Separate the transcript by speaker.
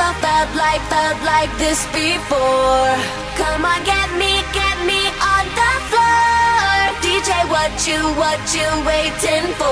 Speaker 1: Never felt like, felt like this before. Come on, get me, get me on the floor. DJ, what you, what you waiting for?